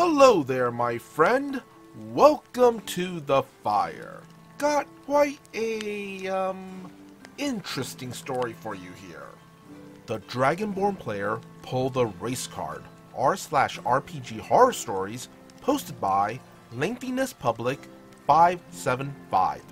Hello there, my friend. Welcome to the fire. Got quite a, um, interesting story for you here. The Dragonborn player pulled the race card, r slash RPG horror stories, posted by Lengthiness Public 575.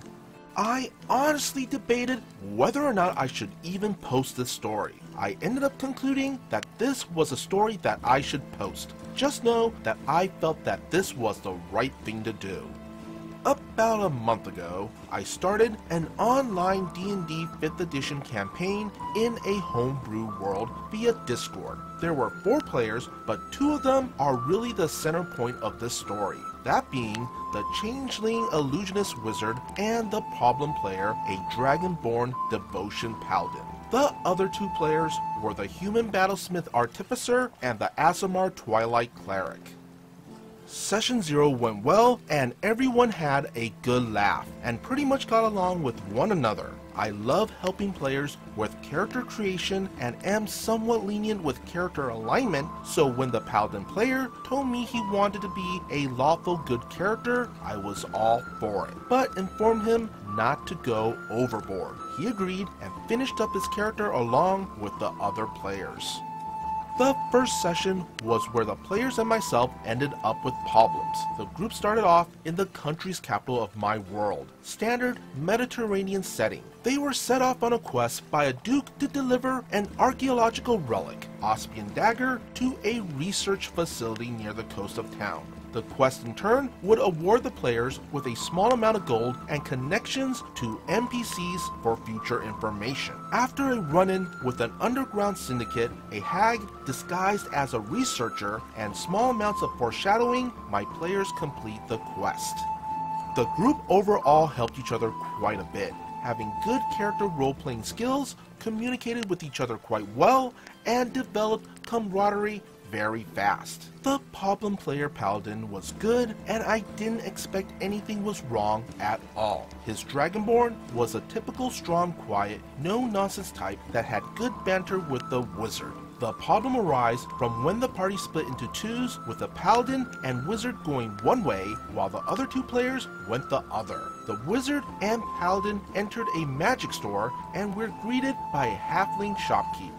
I honestly debated whether or not I should even post this story. I ended up concluding that this was a story that I should post. Just know that I felt that this was the right thing to do. About a month ago, I started an online D&D 5th edition campaign in a homebrew world via Discord. There were four players, but two of them are really the center point of this story. That being the Changeling Illusionist Wizard and the Problem Player, a Dragonborn Devotion Paladin. The other two players were the Human Battlesmith Artificer and the Aasimar Twilight Cleric. Session 0 went well, and everyone had a good laugh, and pretty much got along with one another. I love helping players with character creation and am somewhat lenient with character alignment, so when the Paladin player told me he wanted to be a lawful good character, I was all for it, but informed him not to go overboard. He agreed and finished up his character along with the other players. The first session was where the players and myself ended up with problems. The group started off in the country's capital of my world, standard Mediterranean setting. They were set off on a quest by a duke to deliver an archaeological relic, Ospian Dagger, to a research facility near the coast of town. The quest in turn would award the players with a small amount of gold and connections to NPCs for future information. After a run-in with an underground syndicate, a hag disguised as a researcher, and small amounts of foreshadowing, my players complete the quest. The group overall helped each other quite a bit, having good character role-playing skills, communicated with each other quite well, and developed camaraderie very fast. The problem player paladin was good, and I didn't expect anything was wrong at all. His Dragonborn was a typical strong, quiet, no-nonsense type that had good banter with the wizard. The problem arose from when the party split into twos with the paladin and wizard going one way while the other two players went the other. The wizard and paladin entered a magic store and were greeted by a halfling shopkeep.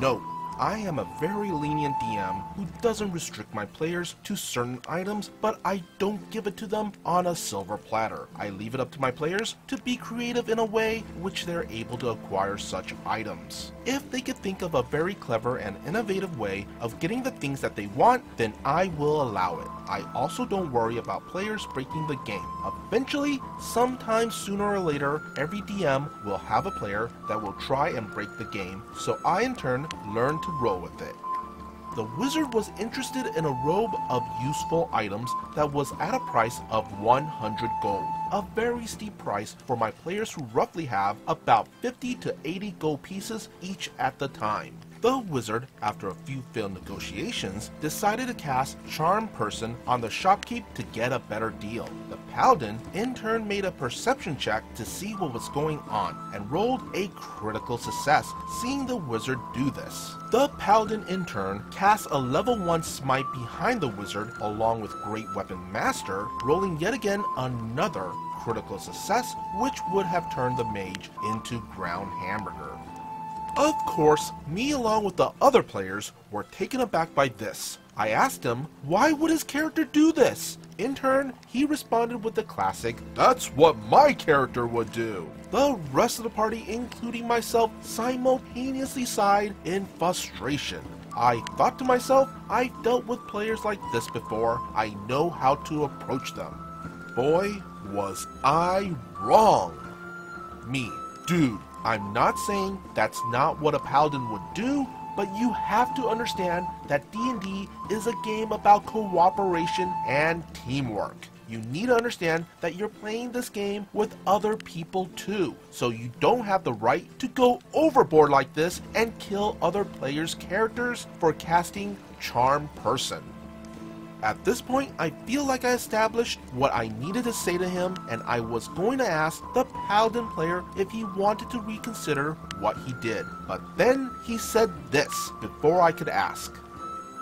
Note, I am a very lenient DM who doesn't restrict my players to certain items, but I don't give it to them on a silver platter. I leave it up to my players to be creative in a way which they're able to acquire such items. If they could think of a very clever and innovative way of getting the things that they want, then I will allow it. I also don't worry about players breaking the game. Eventually, sometime sooner or later, every DM will have a player that will try and break the game, so I in turn learn to roll with it. The wizard was interested in a robe of useful items that was at a price of 100 gold, a very steep price for my players who roughly have about 50 to 80 gold pieces each at the time. The wizard, after a few failed negotiations, decided to cast Charm Person on the shopkeep to get a better deal. The paladin in turn made a perception check to see what was going on and rolled a critical success, seeing the wizard do this. The paladin in turn cast a level 1 smite behind the wizard along with Great Weapon Master, rolling yet again another critical success, which would have turned the mage into ground hamburger. Of course, me along with the other players were taken aback by this. I asked him, why would his character do this? In turn, he responded with the classic, that's what my character would do. The rest of the party, including myself, simultaneously sighed in frustration. I thought to myself, I've dealt with players like this before, I know how to approach them. Boy, was I wrong. Me, dude, I'm not saying that's not what a paladin would do, but you have to understand that D&D is a game about cooperation and teamwork. You need to understand that you're playing this game with other people too, so you don't have the right to go overboard like this and kill other players' characters for casting Charm Person. At this point, I feel like I established what I needed to say to him, and I was going to ask the Paladin player if he wanted to reconsider what he did. But then he said this before I could ask.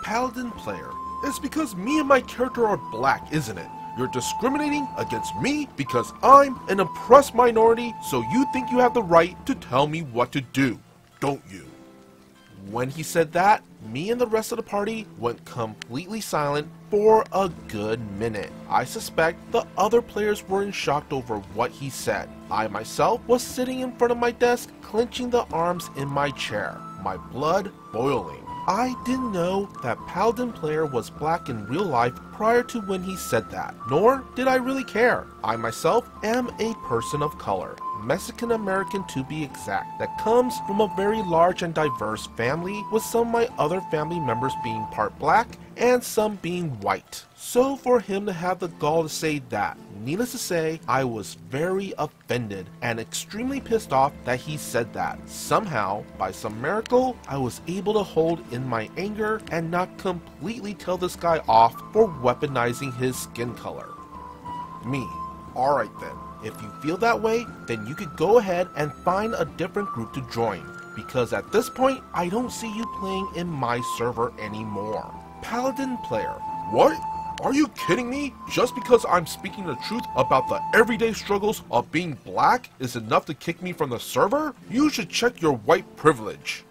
Paladin player, It's because me and my character are black, isn't it? You're discriminating against me because I'm an oppressed minority, so you think you have the right to tell me what to do, don't you? When he said that, me and the rest of the party went completely silent for a good minute. I suspect the other players were in shock over what he said. I myself was sitting in front of my desk, clenching the arms in my chair, my blood boiling. I didn't know that Paladin player was black in real life prior to when he said that, nor did I really care. I myself am a person of color, Mexican American to be exact, that comes from a very large and diverse family, with some of my other family members being part black and some being white. So for him to have the gall to say that, needless to say, I was very offended and extremely pissed off that he said that. Somehow, by some miracle, I was able to hold in my anger and not completely tell this guy off for weaponizing his skin color. Me. Alright then. If you feel that way, then you could go ahead and find a different group to join, because at this point, I don't see you playing in my server anymore. Paladin player. What? Are you kidding me? Just because I'm speaking the truth about the everyday struggles of being black is enough to kick me from the server? You should check your white privilege.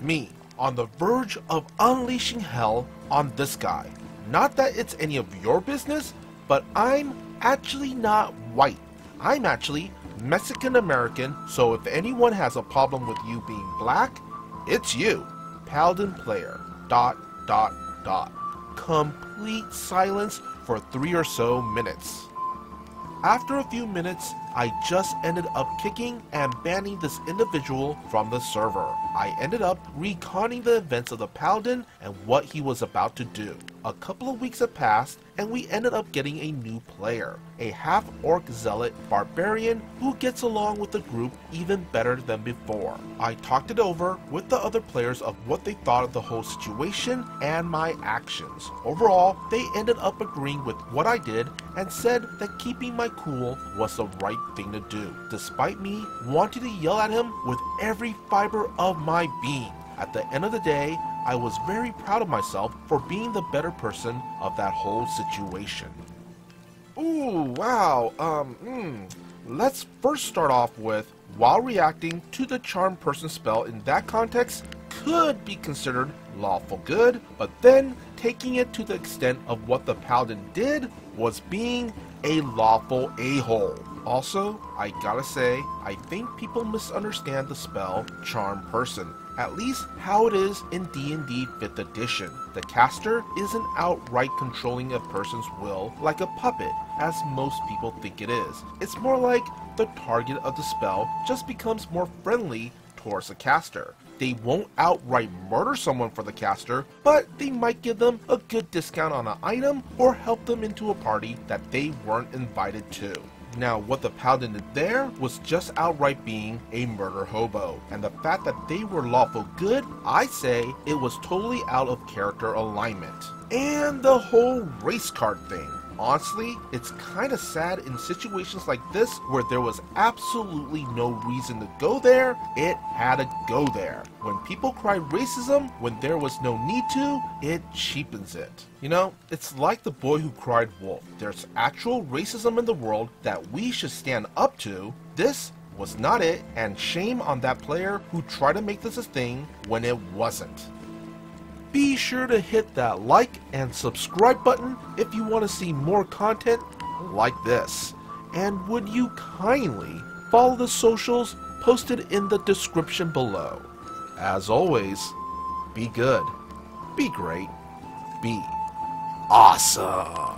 Me, on the verge of unleashing hell on this guy. Not that it's any of your business, but I'm actually not white. I'm actually Mexican American, so if anyone has a problem with you being black, it's you. Paladin player. Dot, dot, dot. Complete silence for three or so minutes. After a few minutes, I just ended up kicking and banning this individual from the server. I ended up retconning the events of the Paladin and what he was about to do. A couple of weeks have passed and we ended up getting a new player, a half-orc zealot barbarian who gets along with the group even better than before. I talked it over with the other players of what they thought of the whole situation and my actions. Overall, they ended up agreeing with what I did and said that keeping my cool was the right thing to do, despite me wanting to yell at him with every fiber of my being. At the end of the day, I was very proud of myself for being the better person of that whole situation. Ooh, wow, um, hmm. Let's first start off with, while reacting to the charm person spell in that context could be considered lawful good, but then taking it to the extent of what the paladin did was being a lawful a-hole. Also, I gotta say, I think people misunderstand the spell Charm Person. At least how it is in D&D 5th edition. The caster isn't outright controlling a person's will like a puppet, as most people think it is. It's more like the target of the spell just becomes more friendly towards the caster. They won't outright murder someone for the caster, but they might give them a good discount on an item or help them into a party that they weren't invited to. Now, what the Paladin did there was just outright being a murder hobo, and the fact that they were lawful good, I say it was totally out of character alignment. And the whole race card thing. Honestly, it's kinda sad in situations like this where there was absolutely no reason to go there, it had to go there. When people cry racism when there was no need to, it cheapens it. You know, it's like the boy who cried wolf. There's actual racism in the world that we should stand up to. This was not it, and shame on that player who tried to make this a thing when it wasn't be sure to hit that like and subscribe button if you want to see more content like this. And would you kindly follow the socials posted in the description below. As always, be good, be great, be awesome.